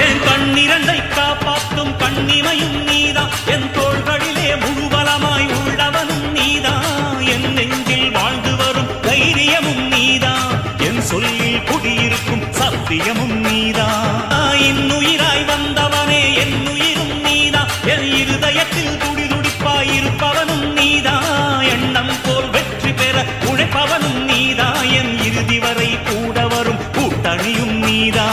என் கண்ணிரண்டை காப்பாற்றும் கண்ணிமையும் நீதான் என் தோள்களிலே முழுவலமாய் உள்ளவனும் நீதான் என் நெஞ்சில் வாழ்ந்து வரும் தைரியமும் நீதான் என் சொல்லில் குடியிருக்கும் சத்தியமும் நீதான் இன்னுயிராய் வந்தவனே என் உயிரும் நீதான் என் இருதயத்தில் துடி துடிப்பாய் இருப்பவனும் நீதான் எண்ணம் போல் வெற்றி பெற உழைப்பவனும் நீதா. என் இறுதி வரை கூட வரும் கூட்டணியும் நீதா.